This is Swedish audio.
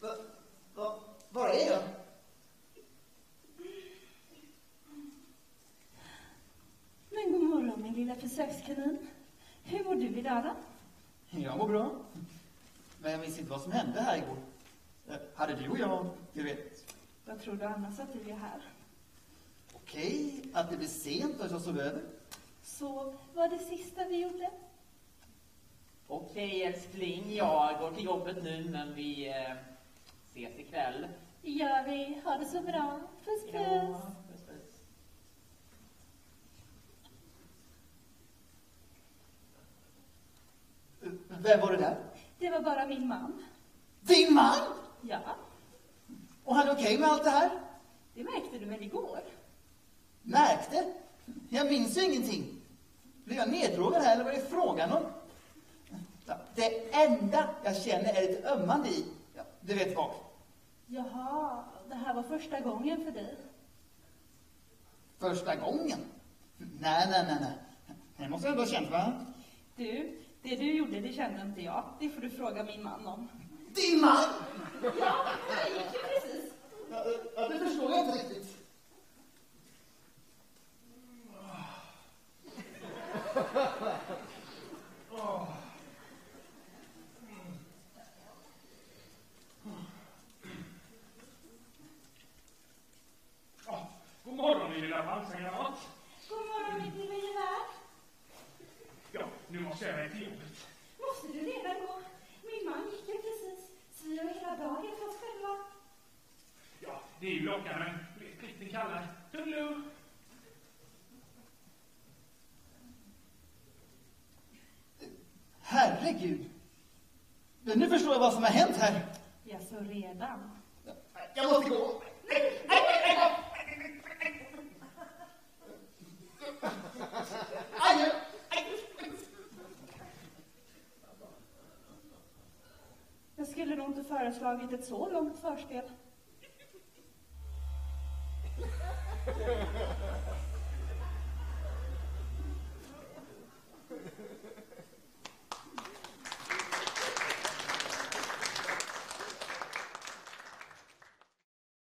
Va, va, var är jag? Men god morgon, min lilla försökskanin. Hur mår du idag då? Jag mår bra. Men jag minns inte vad som hände här igår. Eh, hade du och jag, du vet. Vad tror du annars att vi är här? Okej, att det blev sent och att jag sov över. Så var det sista vi gjorde. Okej älskling, jag går till jobbet nu men vi eh, ses ikväll. Ja, vi har det så bra. Puss, puss. puss, puss. Eh, Vem var det där? Det var bara min man. Din man! Ja, Och han är okej med allt det här? det märkte du väl igår? Märkte? Jag minns ju ingenting. Blev jag neddrogad här eller vad är frågan om? Det enda jag känner är ett ömmande i, ja, du vet vad. Jaha, det här var första gången för dig. Första gången? Nej, nej, nej, nej. Det måste jag ändå ha känt, va? Du, det du gjorde, det kände inte jag. Det får du fråga min man om. Din man! Ja, det gick ju precis. Ja, ja, det förstår jag inte riktigt. Ja, god morgon min lilla pansargranat. God morgon, mitt lilla gevär. Ja, nu måste jag iväg till jobbet. Måste du redan gå? Min man gick ju precis. Så vi har hela dagen för oss själva. Ja, det är ju lockande, men plikten kallar. Toodaloo! Herregud. Men nu förstår jag vad som har hänt här. Ja, så redan. Jag måste gå. Adjö. inte föreslagit ett så långt förspel.